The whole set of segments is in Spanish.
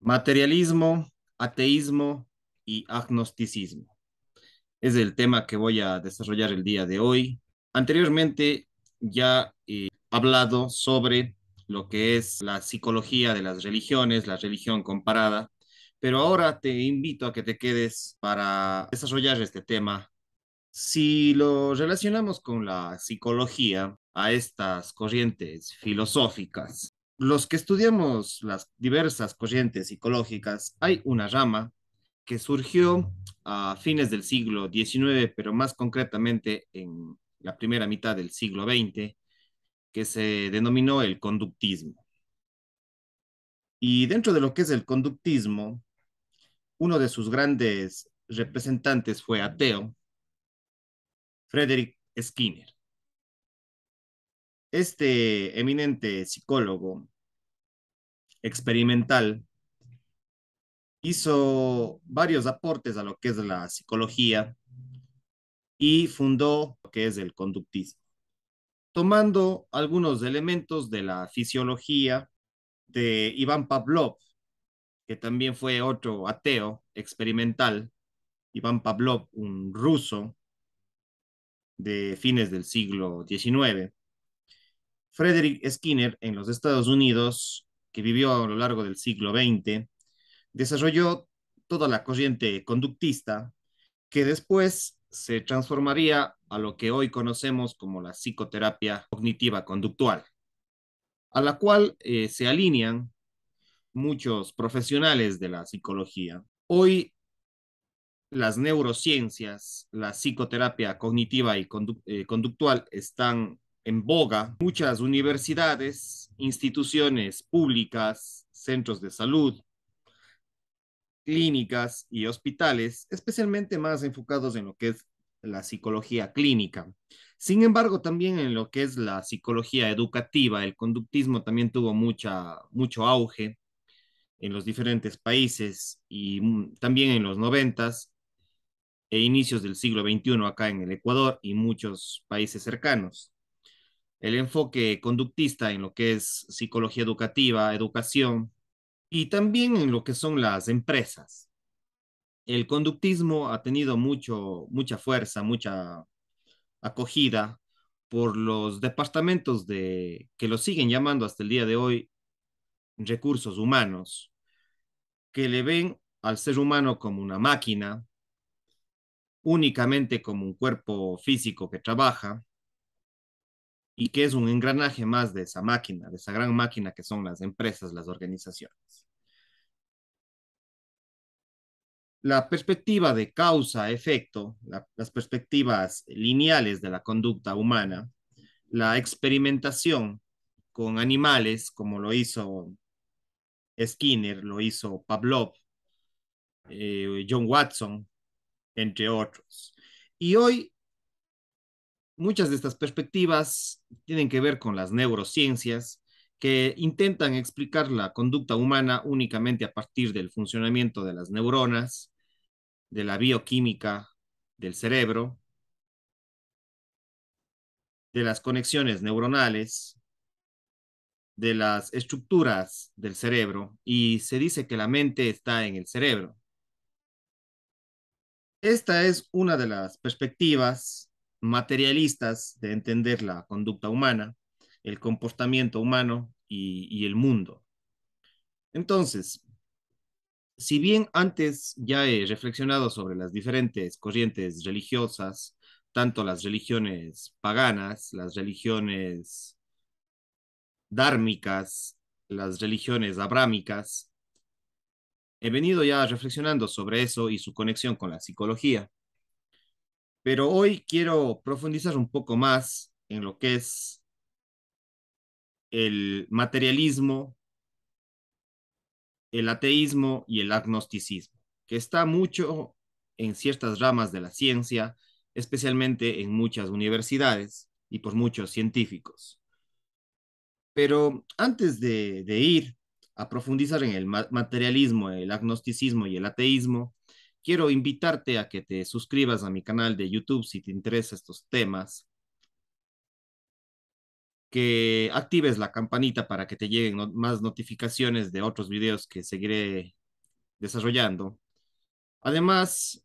Materialismo, ateísmo y agnosticismo. Es el tema que voy a desarrollar el día de hoy. Anteriormente ya he hablado sobre lo que es la psicología de las religiones, la religión comparada, pero ahora te invito a que te quedes para desarrollar este tema. Si lo relacionamos con la psicología, a estas corrientes filosóficas, los que estudiamos las diversas corrientes psicológicas, hay una rama que surgió a fines del siglo XIX, pero más concretamente en la primera mitad del siglo XX, que se denominó el conductismo. Y dentro de lo que es el conductismo, uno de sus grandes representantes fue ateo, Frederick Skinner. Este eminente psicólogo experimental hizo varios aportes a lo que es la psicología y fundó lo que es el conductismo, tomando algunos elementos de la fisiología de Iván Pavlov, que también fue otro ateo experimental, Iván Pavlov, un ruso de fines del siglo XIX, Frederick Skinner en los Estados Unidos, que vivió a lo largo del siglo XX, desarrolló toda la corriente conductista que después se transformaría a lo que hoy conocemos como la psicoterapia cognitiva conductual, a la cual eh, se alinean muchos profesionales de la psicología. Hoy las neurociencias, la psicoterapia cognitiva y eh, conductual están en boga. Muchas universidades, instituciones públicas, centros de salud, clínicas y hospitales, especialmente más enfocados en lo que es la psicología clínica. Sin embargo, también en lo que es la psicología educativa, el conductismo también tuvo mucha, mucho auge en los diferentes países y también en los noventas e inicios del siglo XXI acá en el Ecuador y muchos países cercanos el enfoque conductista en lo que es psicología educativa, educación y también en lo que son las empresas. El conductismo ha tenido mucho, mucha fuerza, mucha acogida por los departamentos de, que lo siguen llamando hasta el día de hoy recursos humanos, que le ven al ser humano como una máquina, únicamente como un cuerpo físico que trabaja, y que es un engranaje más de esa máquina, de esa gran máquina que son las empresas, las organizaciones. La perspectiva de causa-efecto, las perspectivas lineales de la conducta humana, la experimentación con animales, como lo hizo Skinner, lo hizo Pavlov, eh, John Watson, entre otros. Y hoy Muchas de estas perspectivas tienen que ver con las neurociencias, que intentan explicar la conducta humana únicamente a partir del funcionamiento de las neuronas, de la bioquímica del cerebro, de las conexiones neuronales, de las estructuras del cerebro, y se dice que la mente está en el cerebro. Esta es una de las perspectivas materialistas de entender la conducta humana, el comportamiento humano y, el mundo. Entonces, si bien antes ya he reflexionado sobre las diferentes corrientes religiosas, tanto las religiones paganas, las religiones dármicas, las religiones abrámicas, he venido ya reflexionando sobre eso y su conexión con la psicología. Pero hoy quiero profundizar un poco más en lo que es el materialismo, el ateísmo y el agnosticismo, que está mucho en ciertas ramas de la ciencia, especialmente en muchas universidades y por muchos científicos. Pero antes de, ir a profundizar en el materialismo, el agnosticismo y el ateísmo, quiero invitarte a que te suscribas a mi canal de YouTube si te interesan estos temas. que actives la campanita para que te lleguen más notificaciones de otros videos que seguiré desarrollando. Además,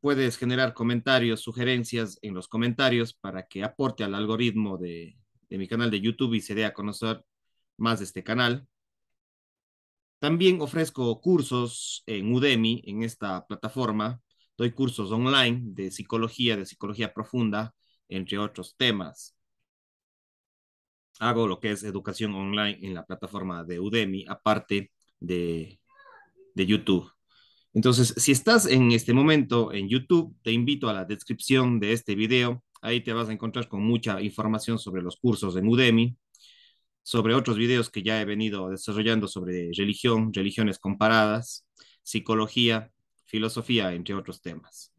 puedes generar comentarios, sugerencias en los comentarios para que aporte al algoritmo de mi canal de YouTube y se dé a conocer más de este canal. También ofrezco cursos en Udemy, en esta plataforma. Doy cursos online de psicología, de psicología profunda, entre otros temas. Hago lo que es educación online en la plataforma de Udemy, aparte de, de YouTube. Entonces, si estás en este momento en YouTube, te invito a la descripción de este video. Ahí te vas a encontrar con mucha información sobre los cursos en Udemy, sobre otros videos que ya he venido desarrollando sobre religión, religiones comparadas, psicología, filosofía, entre otros temas.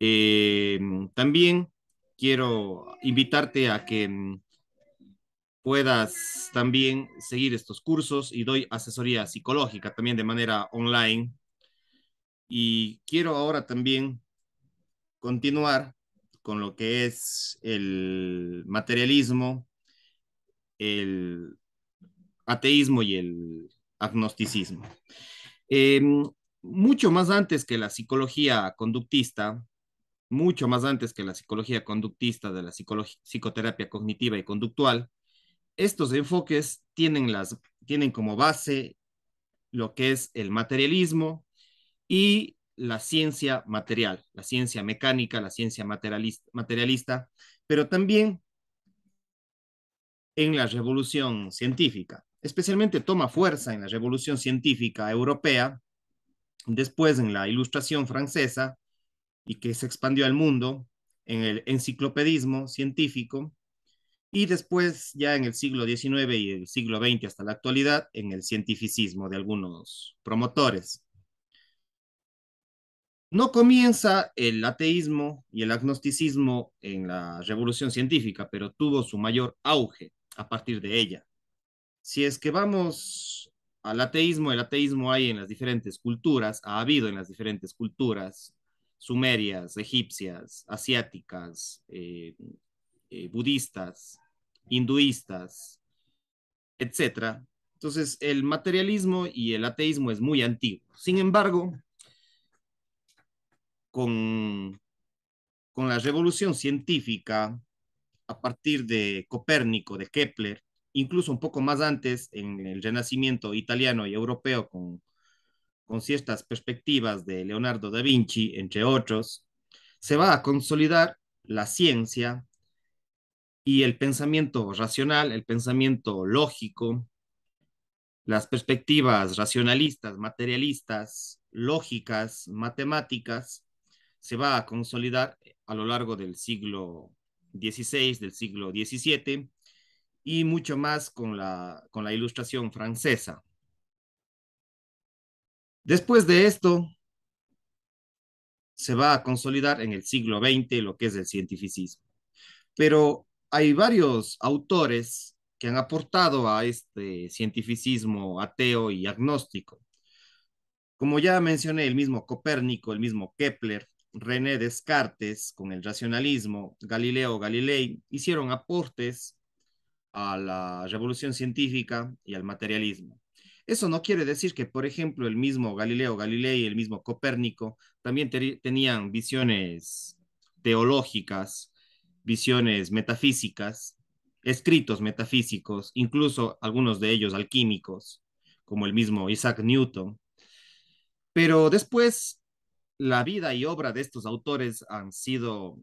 Eh, también quiero invitarte a que mm, puedas también seguir estos cursos y doy asesoría psicológica también de manera online y quiero ahora también continuar con lo que es el materialismo, el ateísmo y el agnosticismo. Eh, mucho más antes que la psicología conductista, mucho más antes que la psicología conductista de la psicoterapia cognitiva y conductual, estos enfoques tienen, las, tienen como base lo que es el materialismo, y la ciencia material, la ciencia mecánica, la ciencia materialista, materialista pero también en la revolución científica. Especialmente toma fuerza en la revolución científica europea, después en la ilustración francesa y que se expandió al mundo, en el enciclopedismo científico, y después ya en el siglo XIX y el siglo XX hasta la actualidad, en el cientificismo de algunos promotores. No comienza el ateísmo y el agnosticismo en la revolución científica, pero tuvo su mayor auge a partir de ella. Si es que vamos al ateísmo, el ateísmo hay en las diferentes culturas, ha habido en las diferentes culturas, sumerias, egipcias, asiáticas, eh, eh, budistas, hinduistas, etc. Entonces, el materialismo y el ateísmo es muy antiguo. Sin embargo, con, con la revolución científica a partir de Copérnico, de Kepler, incluso un poco más antes en el Renacimiento italiano y europeo con, con ciertas perspectivas de Leonardo da Vinci, entre otros, se va a consolidar la ciencia y el pensamiento racional, el pensamiento lógico, las perspectivas racionalistas, materialistas, lógicas, matemáticas, se va a consolidar a lo largo del siglo XVI, del siglo XVII y mucho más con la, con la ilustración francesa. Después de esto, se va a consolidar en el siglo XX lo que es el cientificismo. Pero hay varios autores que han aportado a este cientificismo ateo y agnóstico. Como ya mencioné, el mismo Copérnico, el mismo Kepler, René Descartes con el racionalismo, Galileo Galilei hicieron aportes a la revolución científica y al materialismo. Eso no quiere decir que, por ejemplo, el mismo Galileo Galilei, el mismo Copérnico, también tenían visiones teológicas, visiones metafísicas, escritos metafísicos, incluso algunos de ellos alquímicos, como el mismo Isaac Newton. Pero después la vida y obra de estos autores han sido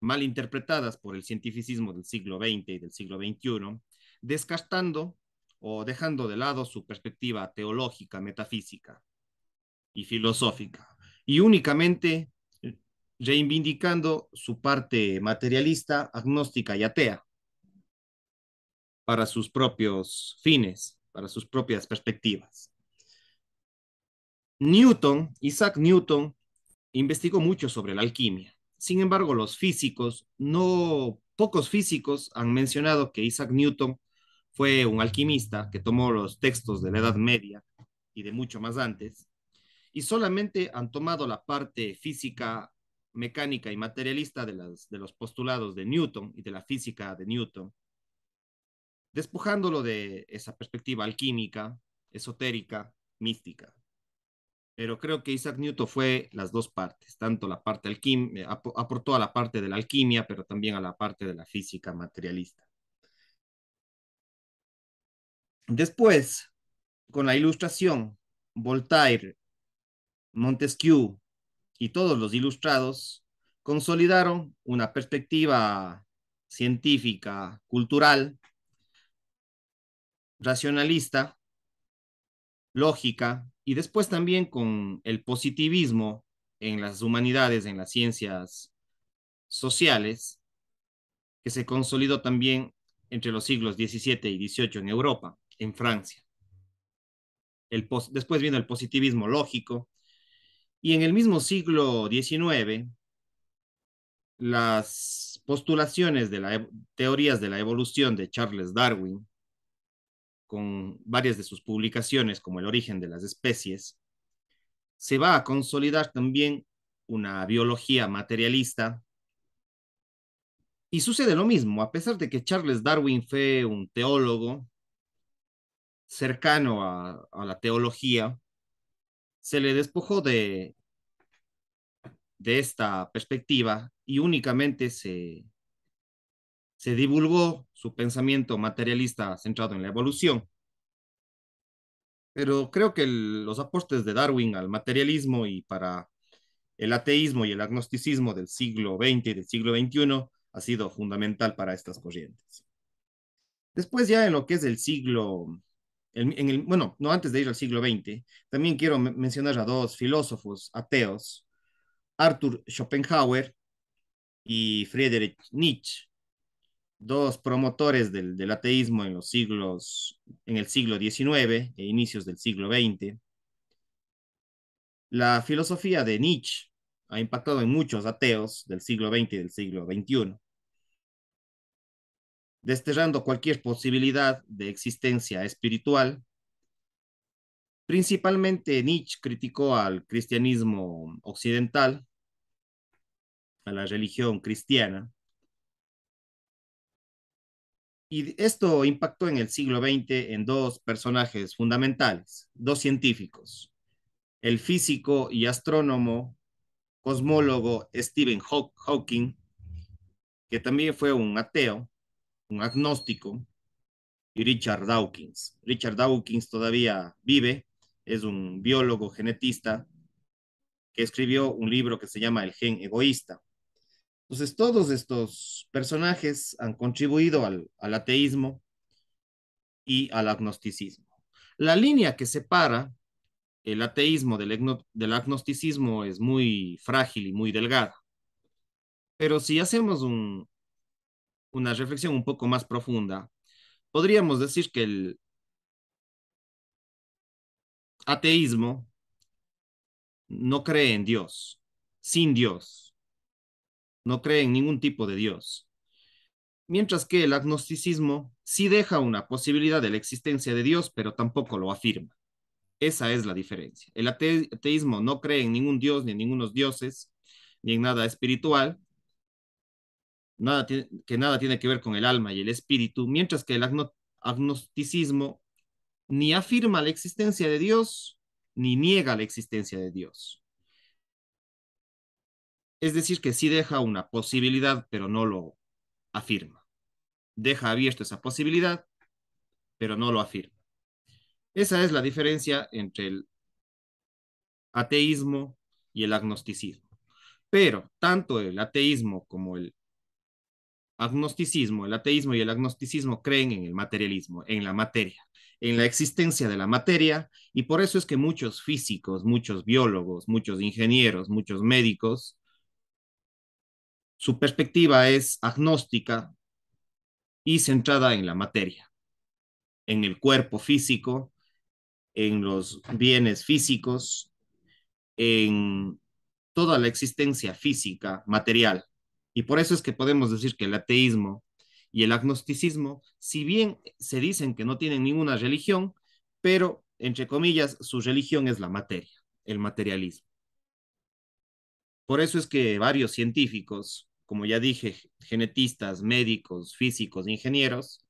mal interpretadas por el cientificismo del siglo XX y del siglo XXI, descartando o dejando de lado su perspectiva teológica, metafísica y filosófica, y únicamente reivindicando su parte materialista, agnóstica y atea para sus propios fines, para sus propias perspectivas. Newton, Isaac Newton, investigó mucho sobre la alquimia. Sin embargo, los físicos, no pocos físicos han mencionado que Isaac Newton fue un alquimista que tomó los textos de la Edad Media y de mucho más antes, y solamente han tomado la parte física mecánica y materialista de, los postulados de Newton y de la física de Newton, despojándolo de esa perspectiva alquímica, esotérica, mística. Pero creo que Isaac Newton fue las dos partes, tanto la parte alquímica, aportó a la parte de la alquimia, pero también a la parte de la física materialista. Después, con la ilustración, Voltaire, Montesquieu y todos los ilustrados consolidaron una perspectiva científica, cultural, racionalista, lógica, y después también con el positivismo en las humanidades, en las ciencias sociales, que se consolidó también entre los siglos XVII y XVIII en Europa, en Francia. El después vino el positivismo lógico, y en el mismo siglo XIX, las postulaciones de las teorías de la evolución de Charles Darwin, con varias de sus publicaciones como El origen de las especies, se va a consolidar también una biología materialista. Y sucede lo mismo, a pesar de que Charles Darwin fue un teólogo cercano a, la teología, se le despojó de, de esta perspectiva y únicamente se, se divulgó su pensamiento materialista centrado en la evolución. Pero creo que los aportes de Darwin al materialismo y para el ateísmo y el agnosticismo del siglo XX y del siglo XXI ha sido fundamental para estas corrientes. Después ya en lo que es el siglo en el, bueno, no antes de ir al siglo XX, también quiero mencionar a dos filósofos ateos, Arthur Schopenhauer y Friedrich Nietzsche, dos promotores del, ateísmo en los siglos, en el siglo XIX e inicios del siglo XX. La filosofía de Nietzsche ha impactado en muchos ateos del siglo XX y del siglo XXI desterrando cualquier posibilidad de existencia espiritual. Principalmente Nietzsche criticó al cristianismo occidental, a la religión cristiana, y esto impactó en el siglo XX en dos personajes fundamentales, dos científicos, el físico y astrónomo cosmólogo Stephen Hawking, que también fue un ateo, un agnóstico, y Richard Dawkins. Richard Dawkins todavía vive, es un biólogo genetista que escribió un libro que se llama El gen egoísta. Entonces, todos estos personajes han contribuido al, ateísmo y al agnosticismo. La línea que separa el ateísmo del, agnosticismo es muy frágil y muy delgada. Pero si hacemos un, una reflexión un poco más profunda, podríamos decir que el ateísmo no cree en Dios, sin Dios, no cree en ningún tipo de Dios, mientras que el agnosticismo sí deja una posibilidad de la existencia de Dios, pero tampoco lo afirma. Esa es la diferencia. El ateísmo no cree en ningún Dios, ni en ningunos dioses, ni en nada espiritual, nada que nada tiene que ver con el alma y el espíritu, mientras que el agnosticismo ni afirma la existencia de Dios, ni niega la existencia de Dios. Es decir, que sí deja una posibilidad, pero no lo afirma. Deja abierto esa posibilidad, pero no lo afirma. Esa es la diferencia entre el ateísmo y el agnosticismo. Pero tanto el ateísmo como el agnosticismo, el ateísmo y el agnosticismo creen en el materialismo, en la materia, en la existencia de la materia, y por eso es que muchos físicos, muchos biólogos, muchos ingenieros, muchos médicos, su perspectiva es agnóstica y centrada en la materia, en el cuerpo físico, en los bienes físicos, en toda la existencia física, material. Y por eso es que podemos decir que el ateísmo y el agnosticismo, si bien se dicen que no tienen ninguna religión, pero, entre comillas, su religión es la materia, el materialismo. Por eso es que varios científicos, como ya dije, genetistas, médicos, físicos, ingenieros,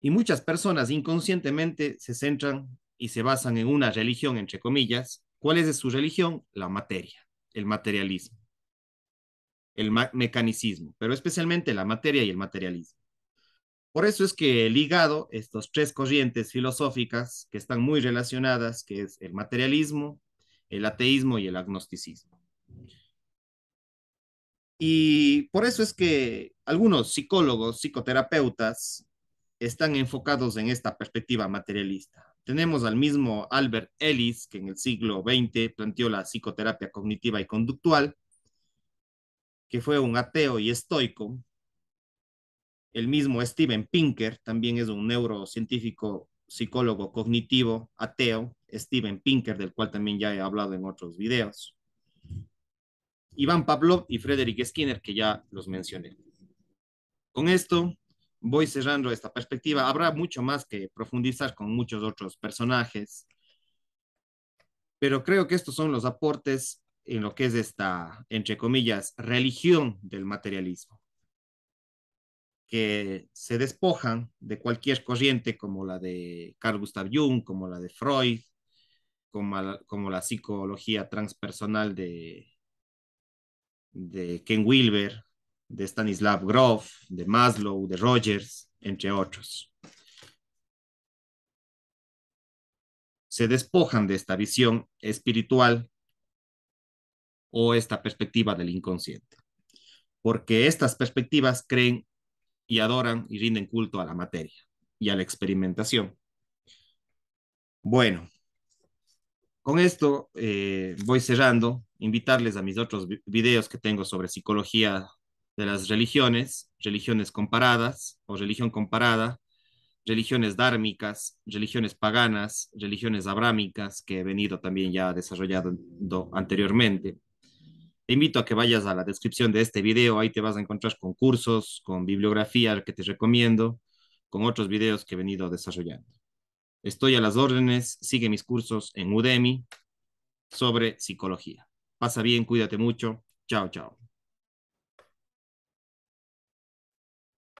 y muchas personas inconscientemente se centran y se basan en una religión, entre comillas. ¿Cuál es su religión? La materia, el materialismo, el mecanicismo, pero especialmente la materia y el materialismo. Por eso es que he ligado estas tres corrientes filosóficas que están muy relacionadas, que es el materialismo, el ateísmo y el agnosticismo. Y por eso es que algunos psicólogos, psicoterapeutas, están enfocados en esta perspectiva materialista. Tenemos al mismo Albert Ellis, que en el siglo XX planteó la psicoterapia cognitiva y conductual, que fue un ateo y estoico. El mismo Steven Pinker, también es un neurocientífico, psicólogo cognitivo, ateo, Steven Pinker, del cual también ya he hablado en otros videos. Iván Pavlov y Frederick Skinner, que ya los mencioné. Con esto voy cerrando esta perspectiva. Habrá mucho más que profundizar con muchos otros personajes, pero creo que estos son los aportes en lo que es esta, entre comillas, religión del materialismo, que se despojan de cualquier corriente como la de Carl Gustav Jung, como la de Freud, como la, como la psicología transpersonal de, de Ken Wilber, de Stanislav Grof, de Maslow, de Rogers, entre otros. Se despojan de esta visión espiritual o esta perspectiva del inconsciente, porque estas perspectivas creen y adoran y rinden culto a la materia y a la experimentación. Bueno, con esto eh, voy cerrando, invitarles a mis otros videos que tengo sobre psicología de las religiones, religiones comparadas o religión comparada, religiones dármicas, religiones paganas, religiones abrámicas, que he venido también ya desarrollando anteriormente. Te invito a que vayas a la descripción de este video, ahí te vas a encontrar con cursos, con bibliografía que te recomiendo, con otros videos que he venido desarrollando. Estoy a las órdenes, sigue mis cursos en Udemy sobre psicología. Pasa bien, cuídate mucho. Chao, chao.